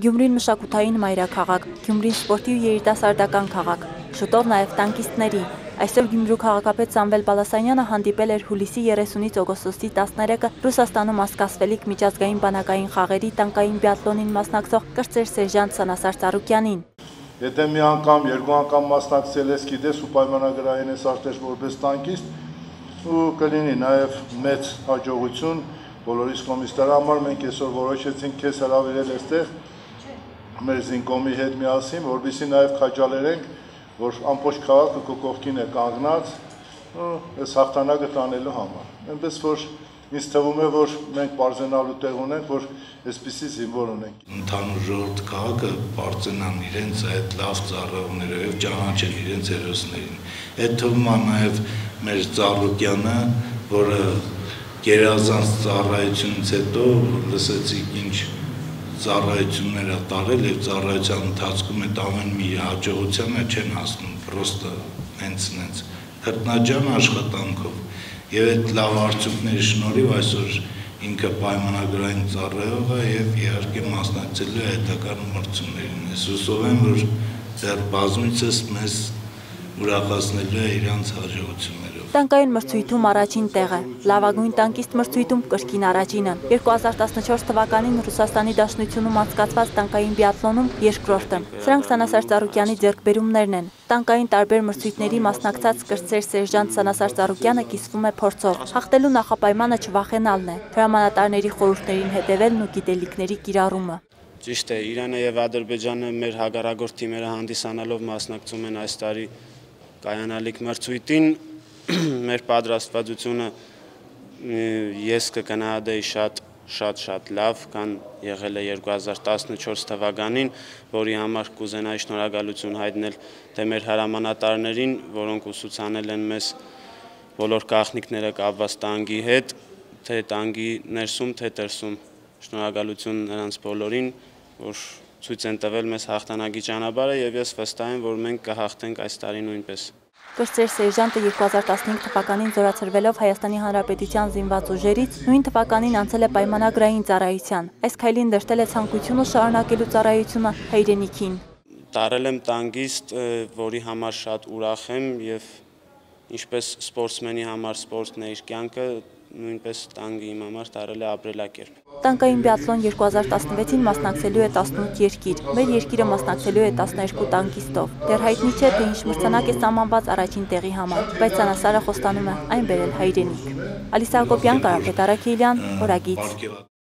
Գյումրին մշակութային մայրաքաղաք, Գյումրին սպորտի ու երիտասարդական քաղաք, շուտով նաև տանկիստների։ Այսօր Գյումրու քաղաքապետ Սամվել Բալասանյանը հանդիպել էր հուլիսի 30-ից օգոստոսի 13-ը Ռուսաստանում ասկասվելիք միջազգային բանակային խաղերի տանկային բիատլոնին մասնակցող կրծեր սերժանտ Սանասար Ծառուկյանին։ Եթե մի անգամ, երկու անգամ մասնակցել ես, գիտես ու պայմանագրային ես արտեր որպես տանկիստ, ու կլինի նաև մեծ հաջողություն բոլորիս Դրա համար մենք այսօր որոշեցինք քեզ հրավիրել այստեղ մեր զինկոմի հետ միասին, որովհետեւ նաև քաջալերենք, որ ամբողջ քաղաքը քո կողքին է կանգնած այս հաղթանակը տանելու համար։ Այնպես որ ինձ թվում է, որ մենք բարձենալու տեղ ունենք, որ այսպիսի զինվոր ունենք։ Ընդհանուր ժողովուրդ քաղաքը բարձենան իրենց այդ լավ ծառայողները եւ ճանաչեն իրենց հերոսներին։ Այդ թվում է նաեւ մեր Ծառուկյանը, որը գերազանց ծառայությունից հետո լսեցիք ինչ ծառայություններ է տարել եւ ծառայության ընթացքում այդ ամեն մի հաջողությանը չեն հասնում պրոստը հենց հենց հրտնաջան աշխատանքով եւ այդ լավ արդյունքների շնորհիվ այսօր ինքը պայմանագրային ծառայող է եւ իհարկե մասնակցելու է հետագան մրցումներին։ Ես հուսով եմ, որ դեռ բազմիցս մեզ ուրախացնելու է իրանց հաջողությունները։ Տանկային մրցույթում առաջին տեղը, լավագույն տանկիստ մրցույթում կրկին առաջինը։ 2014 թվականին Ռուսաստանի Դաշնությունում անցկացված տանկային բիատլոնում երկրորդը։ Սրանք Սանասար Ծառուկյանի ձեռքբերումներն են։ Տանկային տարբեր մրցույթների մասնակցած կրծեր սերժանտ Սանասար Ծառուկյանը կիսվում է փորձով։ Հաղթելու նախապայմանը չվախենալն է, հրամանատարների խորհուրդներին հետևելն ու գիտելիքների կիրառումը։ Ճիշտ է, Իրանը եւ Ադրբեջանը մեր հագարագործ թիմերը հանդիսանալով մասնակցում են այս տարի կայանալիք մրցույթին մեր պատրաստվածությունը ես կգնահատեի շատ շատ շատ լավ, կան եղել է 2014 թվականին, որի համար կուզենայի շնորհակալություն հայտնել թե մեր հրամանատարներին, որոնք ուսուցանել են մեզ բոլոր գաղտնիքները կապված տանգի հետ, թե տանգի ներսում, թե դրսում։ Շնորհակալություն նրանց բոլորին, որ ցույց են տվել մեզ հաղթանակի ճանապարհը եւ ես վստահ եմ, որ մենք կհաղթենք այս տարի նույնպես։ Կրծեր Սերժանտը 2015 թվականին զորացրվելով Հայաստանի Հանրապետության զինված ուժերից նույն թվականին անցել է պայմանագրային ծառայության։ Այս քայլին դրտել է ցանկությունը շարունակելու ծառայությունը հայրենիքին։ Տարել եմ տանգիստ, որի համար շատ ուրախ եմ եւ ինչպես սպորտսմենի համար սպորտն է իր կյանքը, նույնպես տանկը իմ համար տարել է ապրելակերպ։ Տանկային բիատլոն 2016-ին մասնակցելու է 18 երկիր։ Մեր երկիրը մասնակցելու է 12 տանկիստով։ Դեռ հայտնի չէ, թե ինչ մրցանակ է սահմանված առաջին տեղի համար, բայց Սանասարը խոստանում է այն բերել հայրենիք։ Ալիսա Հակոբյան, Կարապետ Արաքելյան, Օրագից։